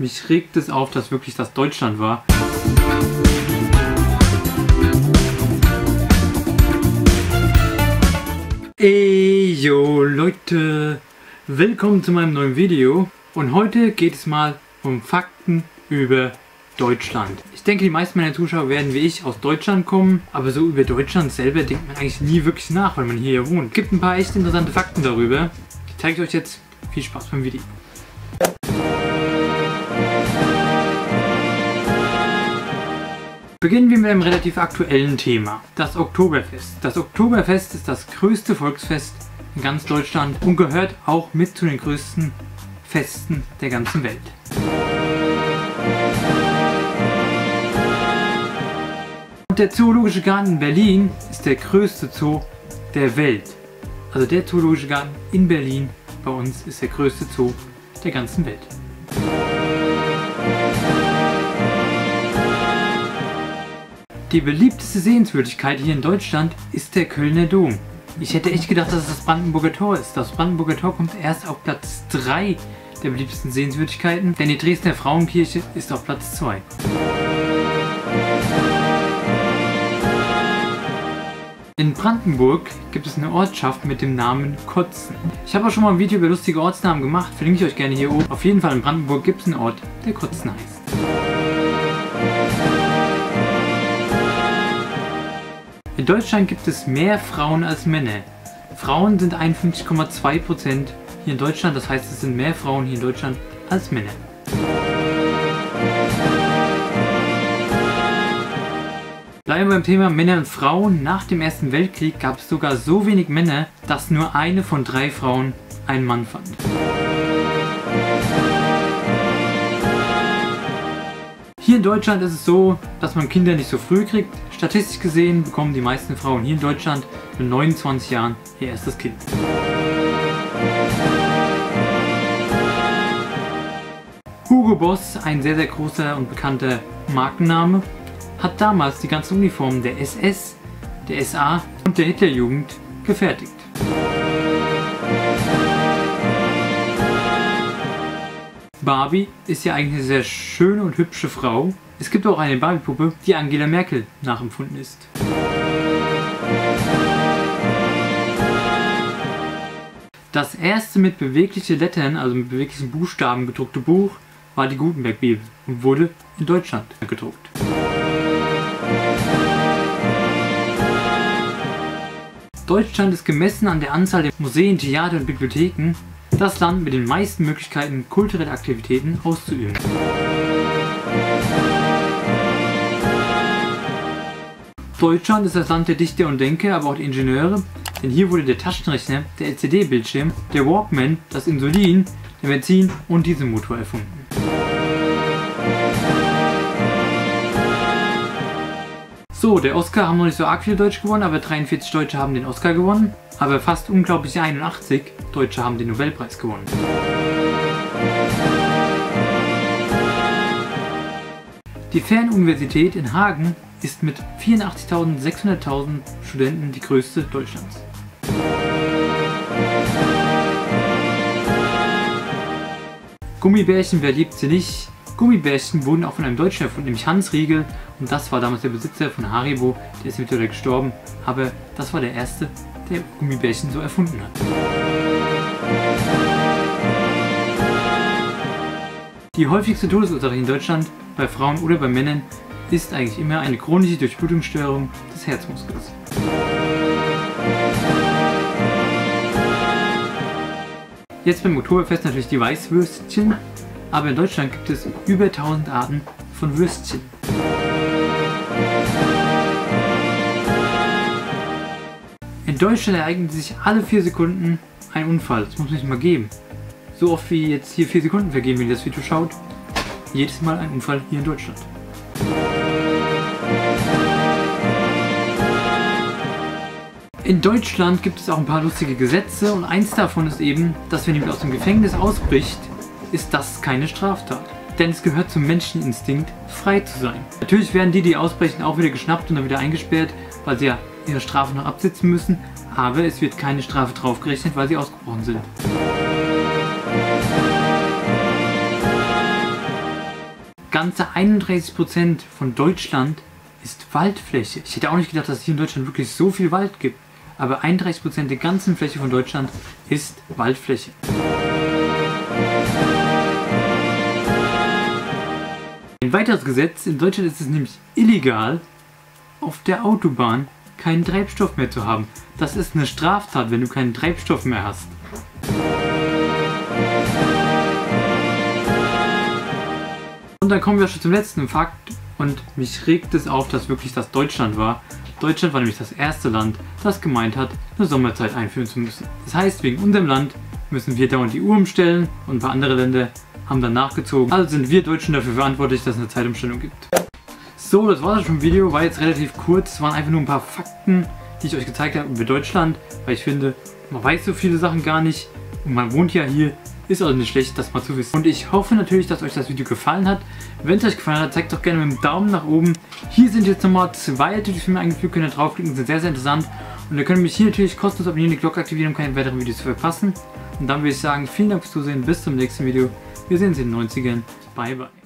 Mich regt es auf, dass wirklich das Deutschland war. Ey, yo Leute, willkommen zu meinem neuen Video und heute geht es mal um Fakten über Deutschland. Ich denke, die meisten meiner Zuschauer werden wie ich aus Deutschland kommen, aber so über Deutschland selber denkt man eigentlich nie wirklich nach, weil man hier wohnt. Es gibt ein paar echt interessante Fakten darüber. Die zeige ich euch jetzt. Viel Spaß beim Video. Beginnen wir mit einem relativ aktuellen Thema, das Oktoberfest. Das Oktoberfest ist das größte Volksfest in ganz Deutschland und gehört auch mit zu den größten Festen der ganzen Welt. Und der Zoologische Garten in Berlin ist der größte Zoo der Welt. Also der Zoologische Garten in Berlin bei uns ist der größte Zoo der ganzen Welt. Die beliebteste Sehenswürdigkeit hier in Deutschland ist der Kölner Dom. Ich hätte echt gedacht, dass es das Brandenburger Tor ist. Das Brandenburger Tor kommt erst auf Platz 3 der beliebtesten Sehenswürdigkeiten, denn die Dresdner Frauenkirche ist auf Platz 2. In Brandenburg gibt es eine Ortschaft mit dem Namen Kotzen. Ich habe auch schon mal ein Video über lustige Ortsnamen gemacht, verlinke ich euch gerne hier oben. Auf jeden Fall in Brandenburg gibt es einen Ort, der Kotzen heißt. In Deutschland gibt es mehr Frauen als Männer. Frauen sind 51,2% hier in Deutschland, das heißt es sind mehr Frauen hier in Deutschland als Männer. Bleiben wir beim Thema Männer und Frauen. Nach dem Ersten Weltkrieg gab es sogar so wenig Männer, dass nur eine von drei Frauen einen Mann fand. In Deutschland ist es so, dass man Kinder nicht so früh kriegt. Statistisch gesehen bekommen die meisten Frauen hier in Deutschland mit 29 Jahren ihr erstes Kind. Hugo Boss, ein sehr sehr großer und bekannter Markenname, hat damals die ganzen Uniformen der SS, der SA und der Hitlerjugend gefertigt. Barbie ist ja eigentlich eine sehr schöne und hübsche Frau. Es gibt auch eine Barbie-Puppe, die Angela Merkel nachempfunden ist. Das erste mit beweglichen Lettern, also mit beweglichen Buchstaben gedruckte Buch war die Gutenberg-Bibel und wurde in Deutschland gedruckt. Deutschland ist gemessen an der Anzahl der Museen, Theater und Bibliotheken das Land mit den meisten Möglichkeiten, kulturelle Aktivitäten auszuüben. Deutschland ist das Land der Dichter und Denker, aber auch der Ingenieure, denn hier wurde der Taschenrechner, der LCD-Bildschirm, der Walkman, das Insulin, der Benzin- und Dieselmotor erfunden. So, der Oscar haben noch nicht so arg viele Deutsche gewonnen, aber 43 Deutsche haben den Oscar gewonnen. Aber fast unglaubliche 81 Deutsche haben den Nobelpreis gewonnen. Die Fernuniversität in Hagen ist mit 84.600.000 Studenten die größte Deutschlands. Gummibärchen, wer liebt sie nicht? Gummibärchen wurden auch von einem Deutschen erfunden, nämlich Hans Riegel. Und das war damals der Besitzer von Haribo. Der ist mittlerweile gestorben. Aber das war der erste, der Gummibärchen so erfunden hat. Die häufigste Todesursache in Deutschland bei Frauen oder bei Männern ist eigentlich immer eine chronische Durchblutungsstörung des Herzmuskels. Jetzt beim Oktoberfest natürlich die Weißwürstchen aber in Deutschland gibt es über 1000 Arten von Würstchen. In Deutschland ereignet sich alle 4 Sekunden ein Unfall. Das muss nicht mal geben. So oft wie jetzt hier 4 Sekunden vergehen, wenn ihr das Video schaut. Jedes Mal ein Unfall hier in Deutschland. In Deutschland gibt es auch ein paar lustige Gesetze und eins davon ist eben, dass wenn jemand aus dem Gefängnis ausbricht, ist das keine Straftat. Denn es gehört zum Menscheninstinkt, frei zu sein. Natürlich werden die, die ausbrechen, auch wieder geschnappt und dann wieder eingesperrt, weil sie ja ihre Strafe noch absitzen müssen. Aber es wird keine Strafe draufgerechnet, weil sie ausgebrochen sind. ganze 31% von Deutschland ist Waldfläche. Ich hätte auch nicht gedacht, dass es hier in Deutschland wirklich so viel Wald gibt. Aber 31% der ganzen Fläche von Deutschland ist Waldfläche. Ein weiteres Gesetz, in Deutschland ist es nämlich illegal, auf der Autobahn keinen Treibstoff mehr zu haben. Das ist eine Straftat, wenn du keinen Treibstoff mehr hast. Und dann kommen wir schon zum letzten Fakt und mich regt es auf, dass wirklich das Deutschland war. Deutschland war nämlich das erste Land, das gemeint hat, eine Sommerzeit einführen zu müssen. Das heißt, wegen unserem Land müssen wir dauernd die Uhr umstellen und ein paar andere Länder haben dann nachgezogen. Also sind wir Deutschen dafür verantwortlich, dass es eine Zeitumstellung gibt. So, das war das schon im Video, war jetzt relativ kurz, es waren einfach nur ein paar Fakten, die ich euch gezeigt habe über Deutschland, weil ich finde, man weiß so viele Sachen gar nicht und man wohnt ja hier, ist also nicht schlecht, das mal zu wissen. Und ich hoffe natürlich, dass euch das Video gefallen hat. Wenn es euch gefallen hat, zeigt doch gerne mit dem Daumen nach oben. Hier sind jetzt nochmal zwei alte Filme eingefügt, könnt ihr draufklicken, sind sehr, sehr interessant. Und ihr könnt mich hier natürlich kostenlos abonnieren, die Glocke aktivieren, um keine weiteren Videos zu verpassen. Und dann würde ich sagen, vielen Dank fürs Zusehen, bis zum nächsten Video. Wir sehen uns in den 90ern. Bye, bye.